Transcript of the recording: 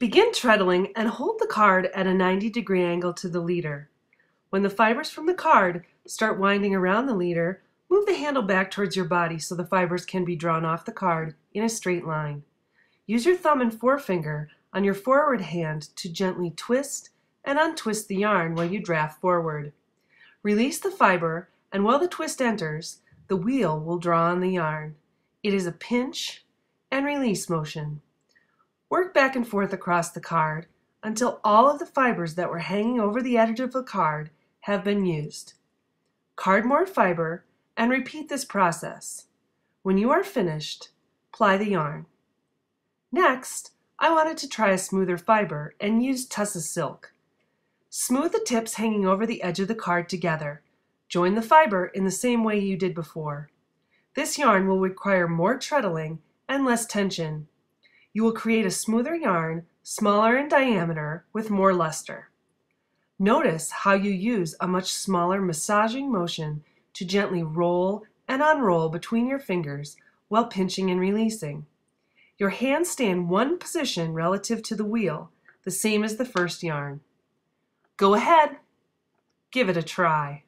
Begin treadling and hold the card at a 90 degree angle to the leader. When the fibers from the card start winding around the leader, move the handle back towards your body so the fibers can be drawn off the card in a straight line. Use your thumb and forefinger on your forward hand to gently twist and untwist the yarn while you draft forward. Release the fiber and while the twist enters, the wheel will draw on the yarn. It is a pinch and release motion. Work back and forth across the card until all of the fibers that were hanging over the edge of the card have been used. Card more fiber and repeat this process. When you are finished, ply the yarn. Next, I wanted to try a smoother fiber and use Tussah silk. Smooth the tips hanging over the edge of the card together. Join the fiber in the same way you did before. This yarn will require more treadling and less tension. You will create a smoother yarn, smaller in diameter, with more luster. Notice how you use a much smaller massaging motion to gently roll and unroll between your fingers while pinching and releasing. Your hands stay in one position relative to the wheel, the same as the first yarn. Go ahead, give it a try.